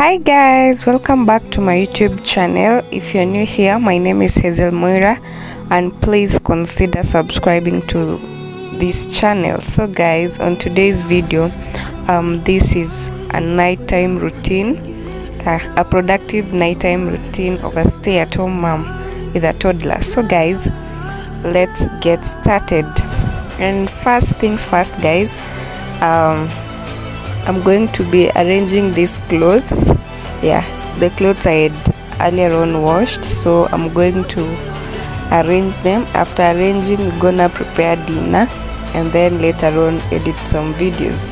Hi guys, welcome back to my YouTube channel. If you're new here, my name is Hazel Moirah and please consider subscribing to this channel. So guys, on today's video, um, this is a nighttime routine, a productive nighttime routine of a stay-at-home mom with a toddler. So guys, let's get started. And first things first guys, um, I'm going to be arranging these clothes. Yeah, the clothes I had earlier on washed, so I'm going to arrange them. After arranging, we're gonna prepare dinner and then later on edit some videos.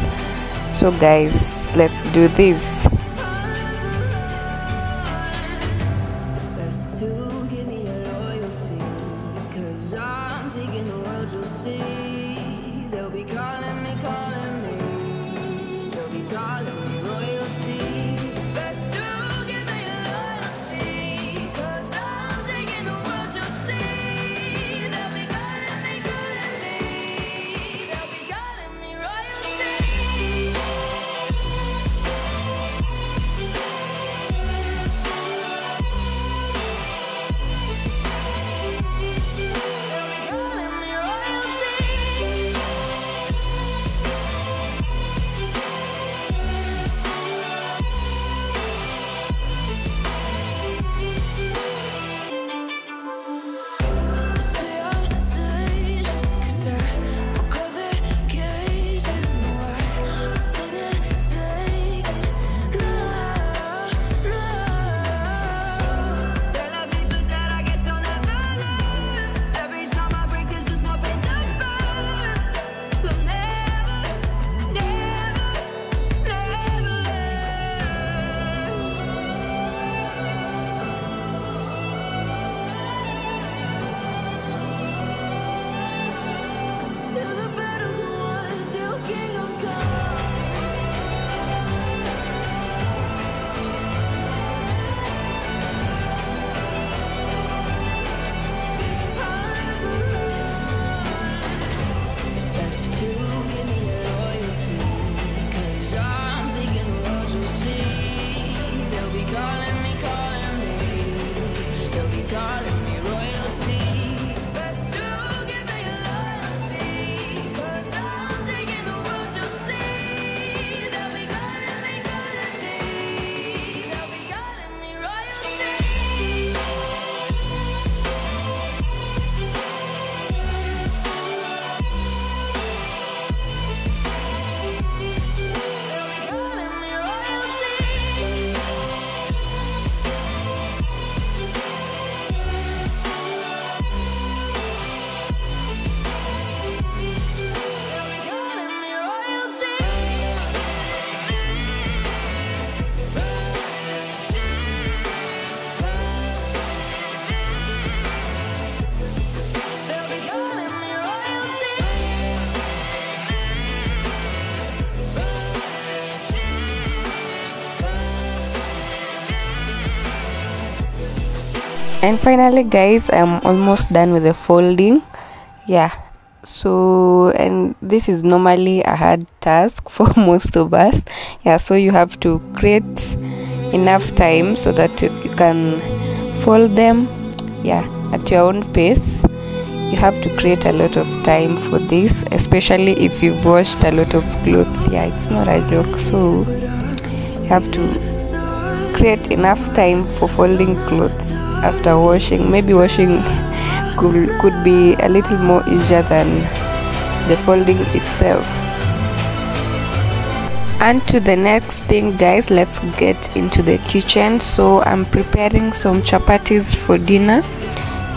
So, guys, let's do this. And finally, guys, I'm almost done with the folding. Yeah. So, and this is normally a hard task for most of us. Yeah. So you have to create enough time so that you, you can fold them. Yeah, at your own pace. You have to create a lot of time for this, especially if you've washed a lot of clothes. Yeah, it's not a joke. So you have to create enough time for folding clothes after washing. Maybe washing could, could be a little more easier than the folding itself. And to the next thing guys let's get into the kitchen. So i'm preparing some chapatis for dinner.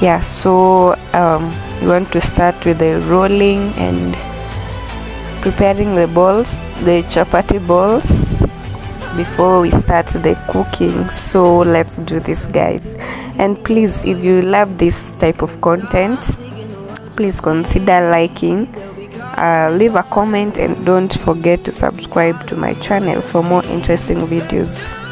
Yeah so um we want to start with the rolling and preparing the balls the chapati balls before we start the cooking so let's do this guys. And please if you love this type of content please consider liking uh, leave a comment and don't forget to subscribe to my channel for more interesting videos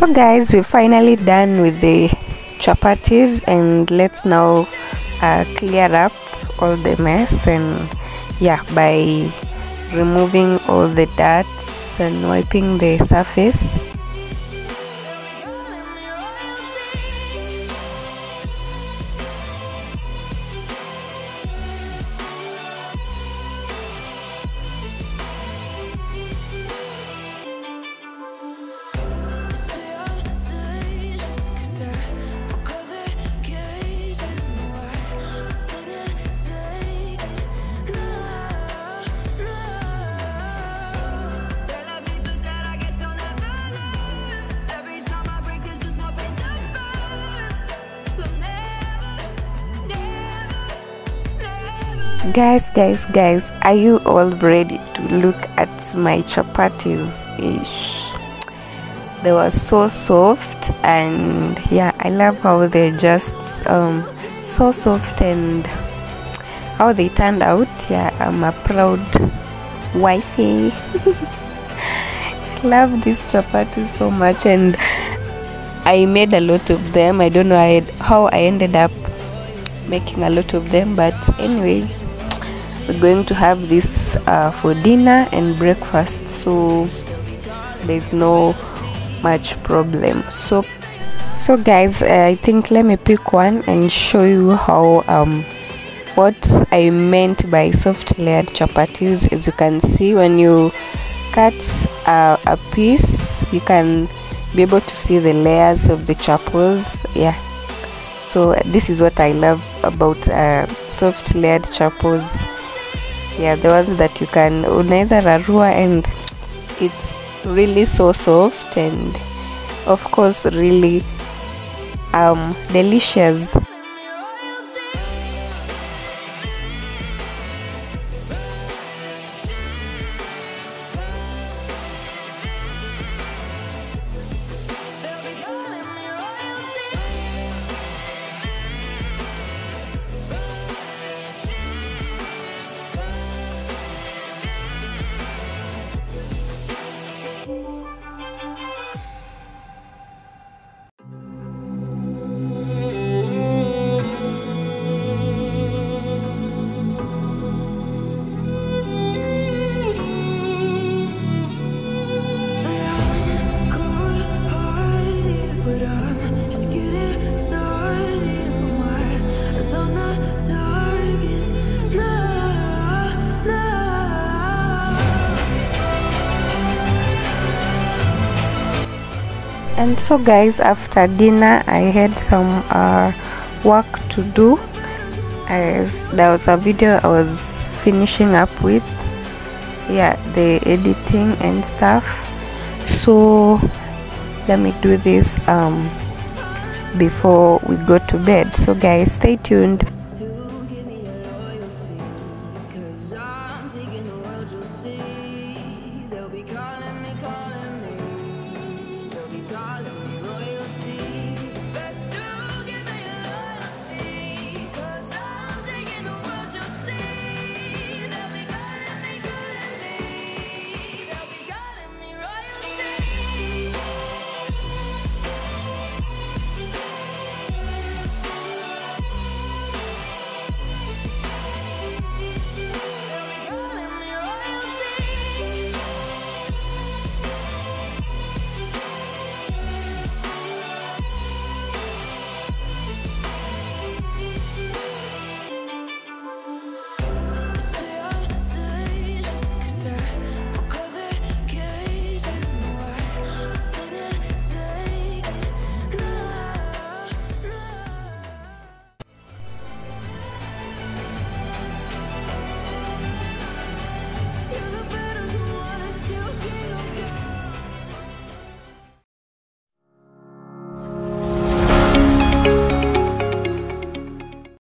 So guys, we're finally done with the chapatis and let's now uh, clear up all the mess and yeah by removing all the dirt and wiping the surface guys guys guys are you all ready to look at my chapatis ish. They were so soft and yeah i love how they're just um so soft and how they turned out. Yeah i'm a proud wifey. I love these chapatis so much and i made a lot of them. I don't know how i ended up making a lot of them but anyways we're going to have this uh, for dinner and breakfast so there's no much problem. So so guys uh, i think let me pick one and show you how um what i meant by soft layered chapatis. As you can see when you cut uh, a piece you can be able to see the layers of the chapels. Yeah. So this is what i love about uh, soft layered chapels yeah the ones that you can unaweza rarua and it's really so soft and of course really um delicious and so guys after dinner i had some uh, work to do. As there was a video i was finishing up with. Yeah the editing and stuff. So let me do this um before we go to bed. So guys stay tuned